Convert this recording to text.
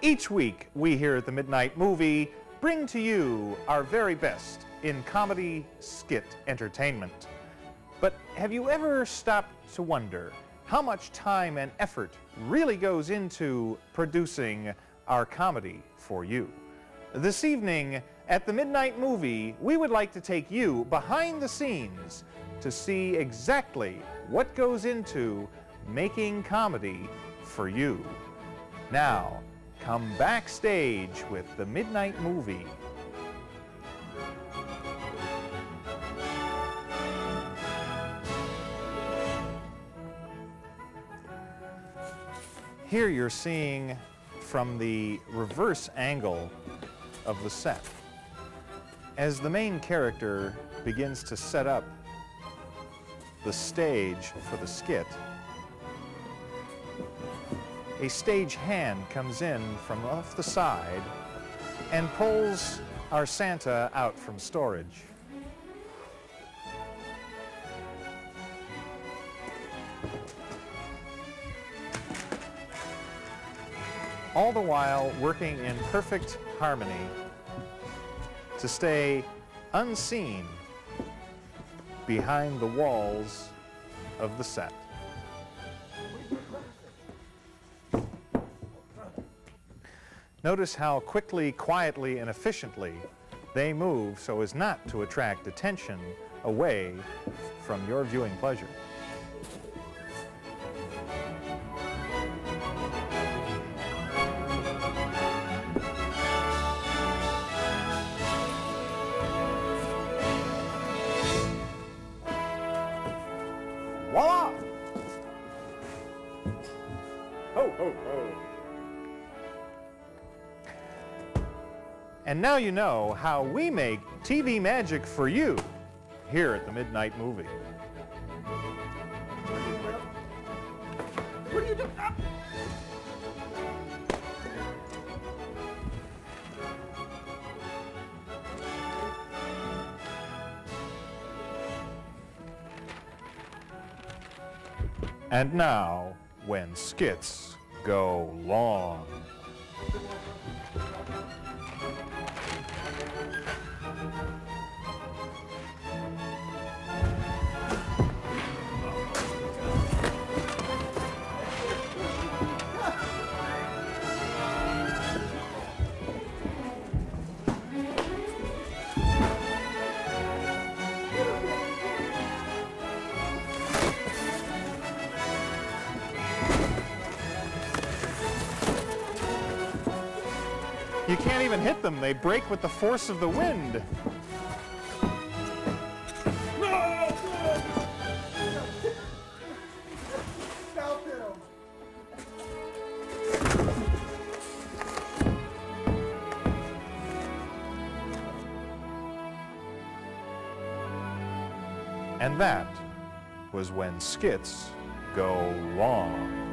Each week, we here at the Midnight Movie bring to you our very best in comedy skit entertainment. But have you ever stopped to wonder how much time and effort really goes into producing our comedy for you? This evening at the Midnight Movie, we would like to take you behind the scenes to see exactly what goes into making comedy for you. Now, come backstage with the Midnight Movie. Here you're seeing from the reverse angle of the set. As the main character begins to set up the stage for the skit, a stage hand comes in from off the side and pulls our Santa out from storage. All the while working in perfect harmony to stay unseen behind the walls of the set. Notice how quickly, quietly, and efficiently they move so as not to attract attention away from your viewing pleasure. Voila! Ho, ho, ho. And now you know how we make TV magic for you here at the Midnight Movie. What are you doing? Ah! And now, when skits go long. You can't even hit them. They break with the force of the wind. And that was when skits go long.